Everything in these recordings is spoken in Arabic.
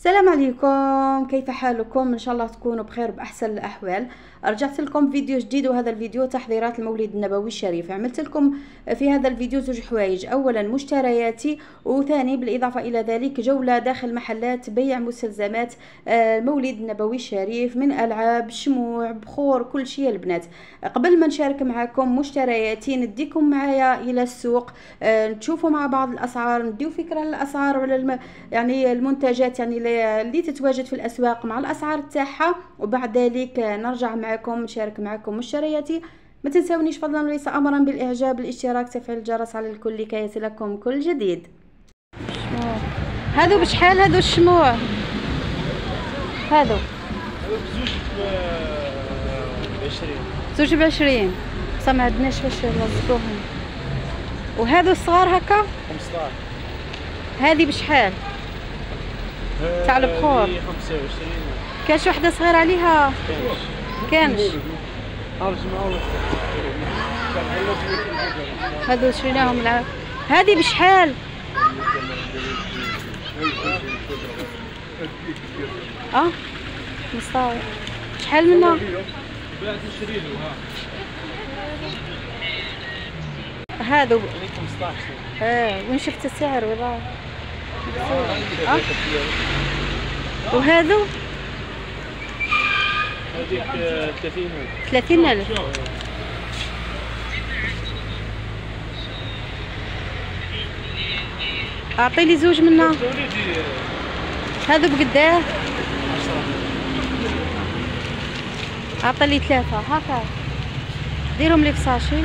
السلام عليكم. كيف حالكم؟ إن شاء الله تكونوا بخير باحسن الأحوال. رجعت لكم فيديو جديد وهذا الفيديو تحضيرات المولد النبوي الشريف. عملت لكم في هذا الفيديو زوج حوايج. اولا مشترياتي وثاني بالإضافة إلى ذلك جولة داخل محلات بيع مستلزمات آه، المولد النبوي الشريف من ألعاب شموع بخور كل شيء البنات. قبل ما نشارك معكم مشترياتي نديكم معايا إلى السوق. آه، نشوفوا مع بعض الأسعار نديو فكرة ولا الم... يعني المنتجات يعني اللي تتواجد في الأسواق مع الأسعار تاعها وبعد ذلك نرجع معكم نشارك معكم مشترياتي. ما تنسونيش فضلا وليس امرا بالإعجاب الاشتراك تفعيل الجرس على الكل لكي يصلكم كل جديد. هذو بشحال هذو الشموع هذو زوج بعشرين زوج بعشرين. بصح ما عندناش فاش نلصقوهم وهذو الصغار هكا؟ خمسطاش. هذه بشحال تاع البخور. خمسة وعشرين. كاش وحدة صغيرة عليها؟ كانش. هذو شريناهم العاب هذه بشحال؟ آه مستوى شحال منها؟ بعت عشرين ها هذو. هذيك خمسطاش آه وين شفت السعر؟ والله. هذيك ثلاثين ثلاثين ألف. أعطي لي زوج منها. هذو بقداه أعطي لي ثلاثة. هاكا ديرهم لي في ساشي.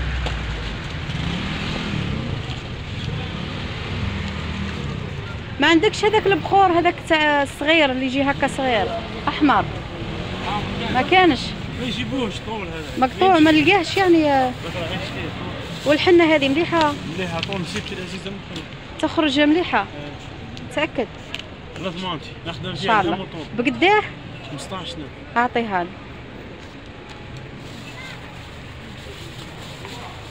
ما عندكش هذاك البخور هذاك تاع الصغير اللي يجي هكا صغير أحمر. ما كانش. ما يجيبوهش طول هذا. مقطوع ما نلقاهش يعني. والحنة هذه مليحة؟ مليحة طول. العزيزة ممكن تخرج مليحة. تأكد. على ضمانتي نخدم إن فيها شاء الله. بقداه 15 سنة أعطيها لي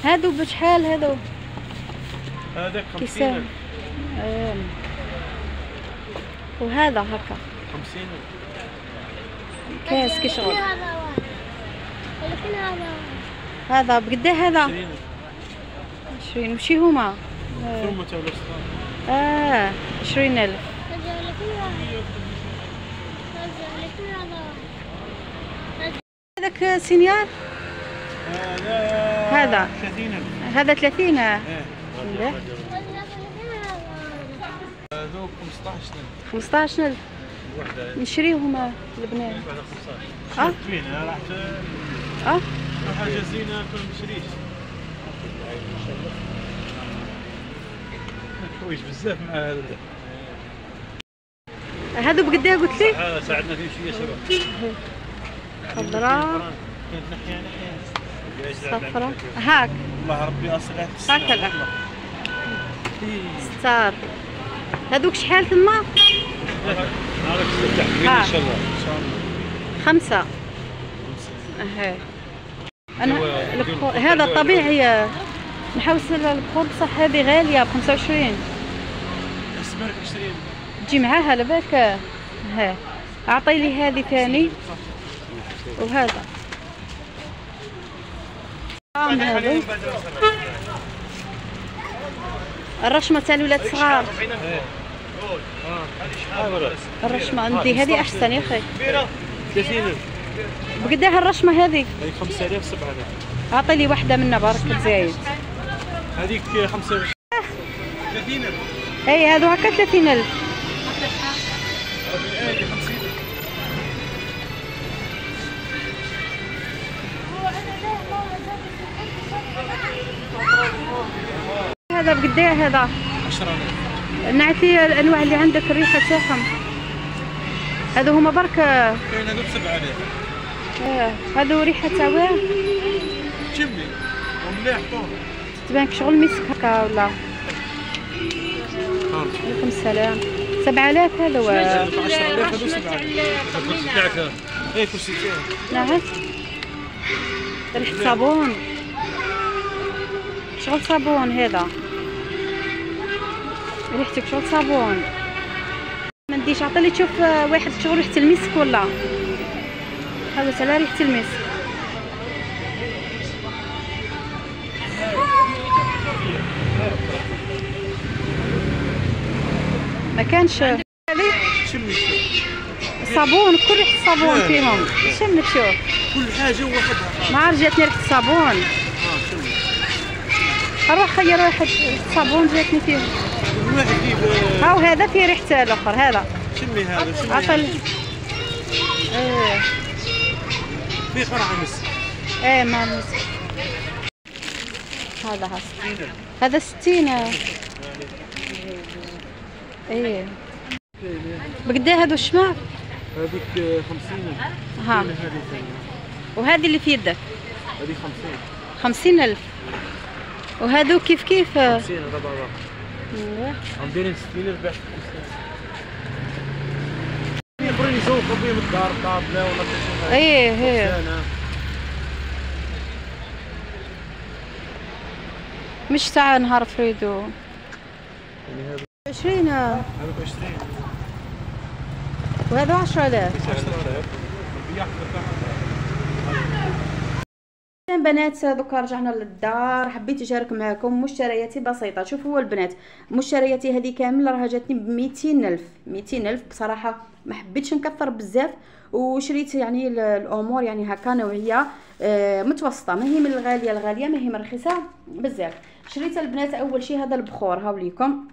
هادو بشحال هادو؟ هذاك كيسان. 50 آه. وهذا هكا. 50 كاس كي شغل. هذا ولكن هذا واحد. هذا بقداه هذا؟ 20 عشرين. وشي هما. ثم تولى صغار آه عشرين ألف. هذا ولكن واحد. هذا هذا هذاك هذا هذا. 30 هذا ثلاثين آه. إيه لا. هذا ولكن هذا واحد هذوك 15 سنة خمسطاش ألف وحدة نشريهم آه، البنات آه 15 زوينة راح آه حاجة زينة كل مشريش. حويج بزاف مع هذا. هادو بقداه قلت لي ساعدنا فيه شوية شباب خضراء كانت نحيا نحيا صفراء هاك. الله ربي أصلح. هكذا. ستار. هذوك شحال ثما هذاك تحت ها. إن شاء الله. ان شاء الله خمسة أها أنا البخور هذا الطبيعي نحوس البخور بصح هذه وعشرين اسمرك 20 تجي معاها لباك ها أعطي لي هذه ثاني. وهذا. هذا. الرشمة تاع الولاد الصغار؟ الرشمة عندي. هذه أحسن يا أخي. 30 بقداها الرشمة هذه. هذيك 5000 7000 اعطي لي واحدة منها بارك زايد. هذيك 25 30 اي هذو هكا 30 الف هذه 50 هذا؟ بقداه هذا 10000 نعطي الأنواع اللي عندك الريحة تاعهم. هذو هما برك كاين هذوك 7000 هذو ريحة تاع واه؟ كمي ومليح طول. تبانك شغل مسك هكا ولا؟ عليكم السلام. 7000 هذا و 10000 هذو 7000 الكرسي تاعك إيه كرسي تاعك نعم. ريحة صابون. شغل صابون هذا. ريحتك شغل صابون من يديش عطيني تشوف آه، واحد شغل ريحة المسك ولا؟ هذا تلا ريحة المسك. ما كانش هذه شمي شوف صابون كل ريحة صابون. فيهم. شم تشوف كل حاجة وحدها ما عرف جاتني ريحة صابون. آه شمي أروح خير واحد صابون جاتني فيه الواحد يجيب هاو هذا فيه ريحة الأخر هذا. شمي هذا؟ شمي عطل هذا. إيه. في قرعه مسك إيه ما المسك هذا ها هذا ستين إيه. بقد إيه هادو الشمع هذيك 50 ها. وهذه اللي في يدك؟ هذه 50 خمسين ألف. وهادو كيف كيف؟ 50 هذا بعضها دايرين 60 ربح 50 يقدروا يسوقوا بهم الدار طابله ولا إيه إيه مش تاع نهار فريدو. هذا عشرين. هذا 20 وهذا عشرة آلاف. 10000 البيع زين بنات دوكا رجعنا للدار. حبيت نشارك معكم مشترياتي بسيطة. شوفوا هو البنات مشترياتي هذه كامل راها جاتني ب ألف. 200 ألف بصراحة ما حبيتش نكثر بزاف. وشريت يعني ال- الأمور يعني هكا نوعية آه، متوسطة. ما هي من الغالية الغالية ما هي من بزاف. شريت البنات أول شيء هذا البخور. هاوليكم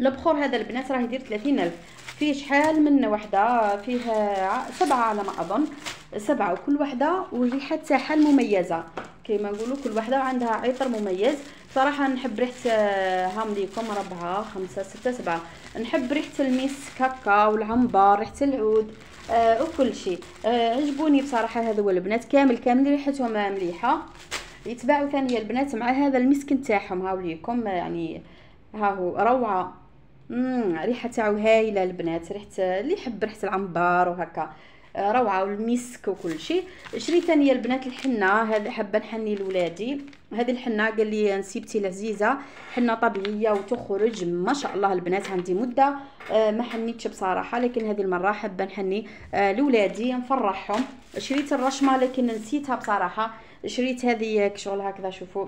البخور هذا البنات راه يدير 30000 فيه شحال من وحدة؟ فيه ع- سبعة على ما أظن. سبعة وكل وحدة والريحه تاعها المميزة. كيما نقولوا كل وحدة عندها عطر مميز. صراحة نحب ريحة آه، هام ليكم ربعه خمسة ستة سبعة. نحب ريحة المسك هكا والعنبر ريحة العود آه وكل شيء آه عجبوني بصراحة هذو البنات كامل كامل ريحتهم مليحة. يتباعوا ثانية البنات مع هذا المسك نتاعهم هاوليكم يعني ها هو روعة. امم ريحة تاعو هايلة البنات ريحة اللي يحب ريحة العنبر وهكا. آه، روعة والمسك وكل شيء شريت ثانية البنات الحنة هذا حابة نحني لولادي. هذه الحنة قال لي نسيبتي لذيذة حنة طبيعية وتخرج ما شاء الله البنات عندي مدة. آه، ما حنيتش بصراحة لكن هذه المرة حابة نحني. آه، لولادي نفرحهم. شريت الرشمة لكن نسيتها بصراحة. شريت هذه شغل هكذا شوفوا.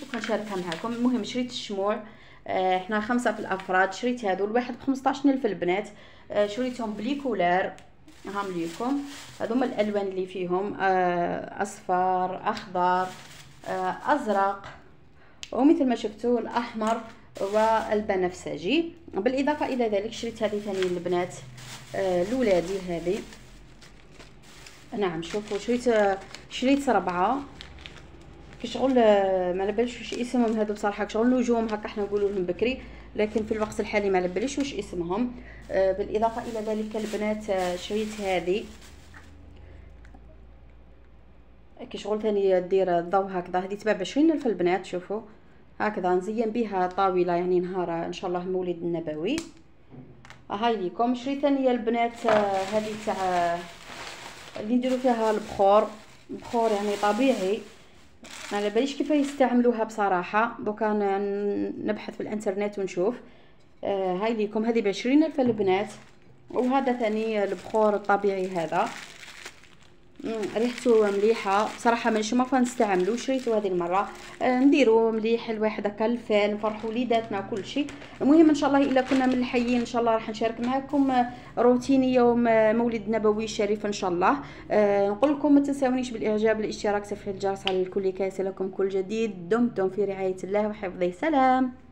دوكا نشاركها معكم المهم شريت الشموع. آه، إحنا خمسة في الأفراد. شريت هادو الواحد بخمسطاش ألف البنات. آه، شريتهم بلي كولار هام ليكم. هذوما الألوان اللي فيهم آه، أصفر أخضر آه، أزرق ومثل ما شفتوا الأحمر والبنفسجي. بالإضافة إلى ذلك شريت هذه ثاني البنات آه، لولادي هذه. نعم شوفوا شريت شريت ربعة. كشغل ما نبالش واش اسمهم هادو بصراحة كشغل نجوم هكا إحنا نقولوا لهم بكري. لكن في الوقت الحالي ما نباليش واش اسمهم. آه، بالإضافة إلى ذلك البنات آه، شريت هذه. كشغل ثاني دير الضوء هكذا. هذه تباع بعشرين ألف البنات شوفوا. هكذا نزين بها طاولة يعني نهار إن شاء الله المولد النبوي. هاي ليكم. شريت ثاني البنات آه، هذه تاع اللي نديرو فيها البخور. بخور يعني طبيعي. ما على باليش كيف يستعملوها بصراحة. دوكا نبحث في الإنترنت ونشوف. آه هاي ليكم. هذه بعشرين ألف البنات. وهذا ثاني البخور الطبيعي هذا. ريحته مليحة. بصراحة مانيش ما نستعملو شريتو هذه المرة. آه نديرو مليح الواحد هكا الفال نفرحو وليداتنا وكل شيء المهم إن شاء الله إلا كنا من الحيين إن شاء الله راح نشارك معكم آه، روتيني يوم آه، مولد نبوي الشريف إن شاء الله. نقول لكم ما تنساونيش بالإعجاب الاشتراك تفعيل الجرس على الكل كي يصلكم كل جديد. دمتم في رعاية الله وحفظه. سلام!